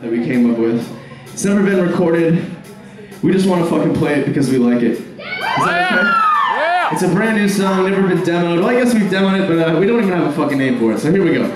that we came up with. It's never been recorded. We just want to fucking play it because we like it. that oh, okay? It's a brand new song, never been demoed. Well, I guess we've demoed it, but uh, we don't even have a fucking name for it. So here we go.